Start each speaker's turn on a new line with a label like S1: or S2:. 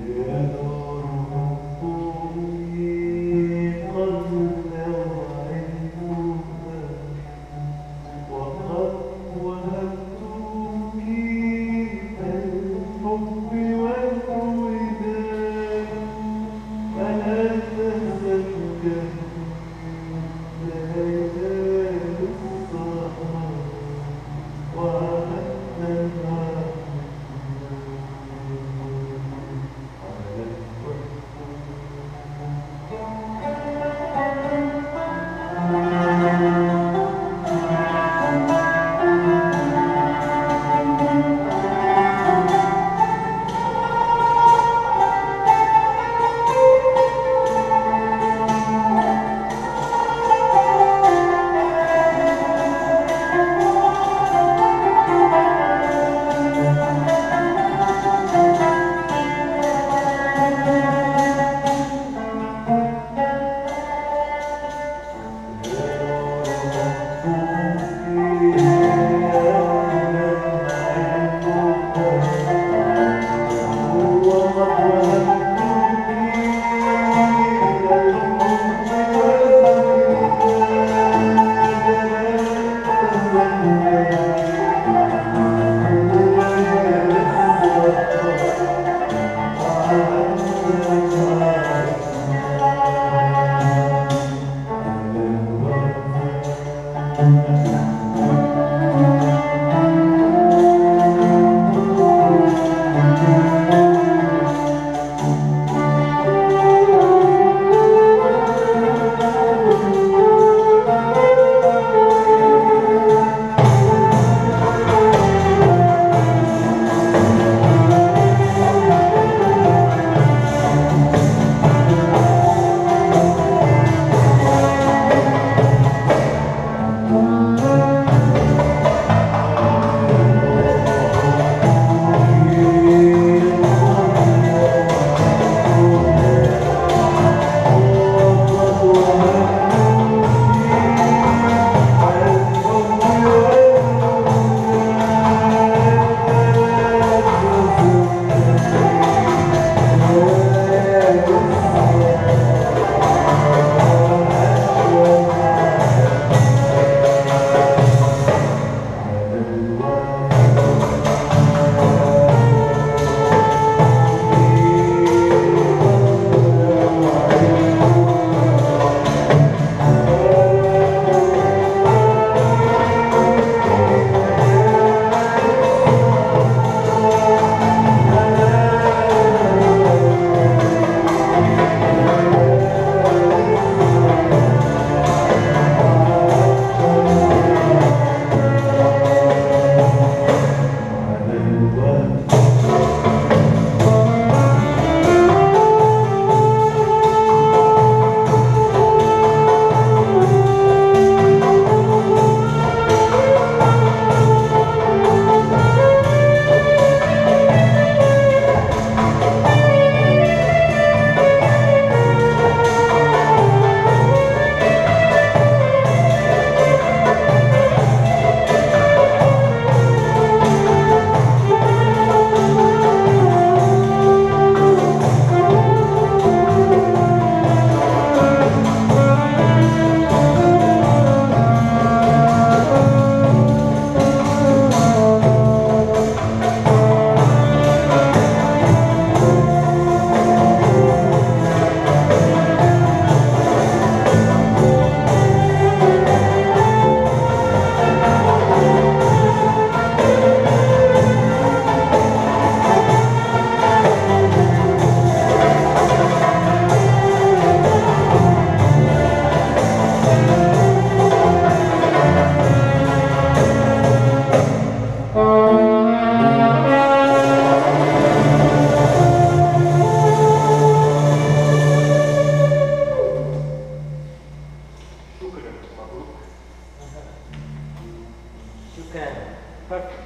S1: Yeah.
S2: Ten. Perfect.